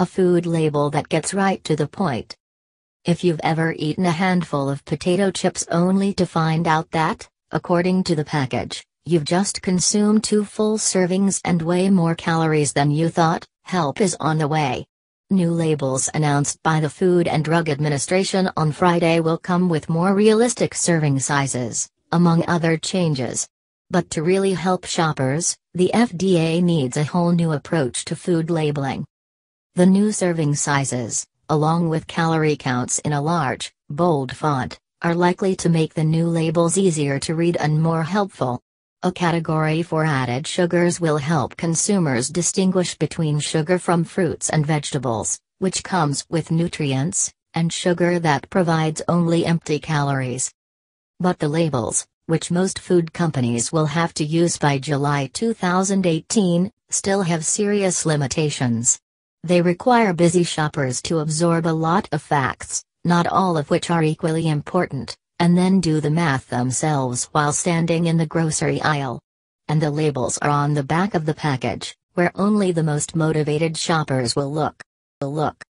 A food label that gets right to the point. If you've ever eaten a handful of potato chips only to find out that, according to the package, you've just consumed two full servings and way more calories than you thought, help is on the way. New labels announced by the Food and Drug Administration on Friday will come with more realistic serving sizes, among other changes. But to really help shoppers, the FDA needs a whole new approach to food labeling. The new serving sizes, along with calorie counts in a large, bold font, are likely to make the new labels easier to read and more helpful. A category for added sugars will help consumers distinguish between sugar from fruits and vegetables, which comes with nutrients, and sugar that provides only empty calories. But the labels, which most food companies will have to use by July 2018, still have serious limitations. They require busy shoppers to absorb a lot of facts, not all of which are equally important, and then do the math themselves while standing in the grocery aisle. And the labels are on the back of the package, where only the most motivated shoppers will look. Will Look.